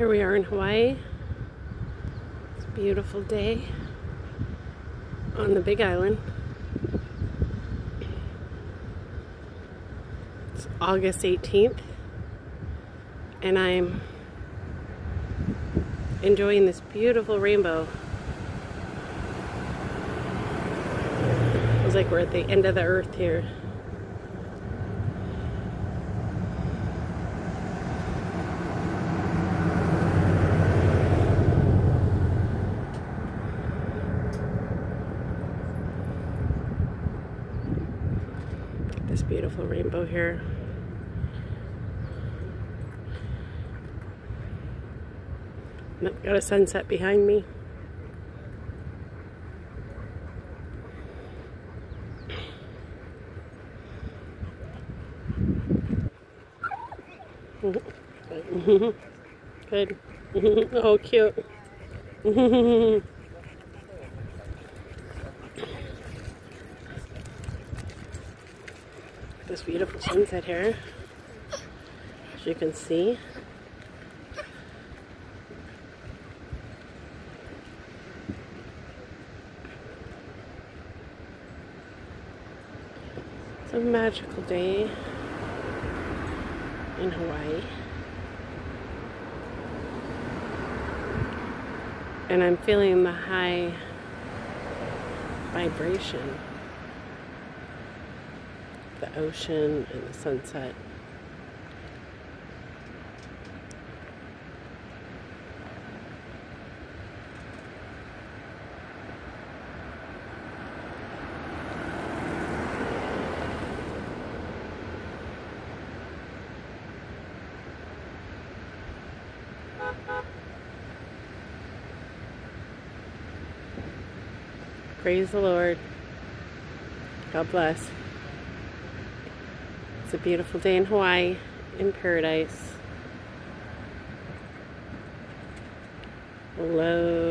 Here we are in Hawaii. It's a beautiful day on the Big Island. It's August 18th, and I'm enjoying this beautiful rainbow. Feels like we're at the end of the earth here. This beautiful rainbow here. Got a sunset behind me. Good. oh, cute. this beautiful sunset here, as you can see. It's a magical day in Hawaii. And I'm feeling the high vibration the ocean and the sunset. Praise the Lord. God bless. It's a beautiful day in Hawaii, in paradise. Hello.